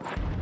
you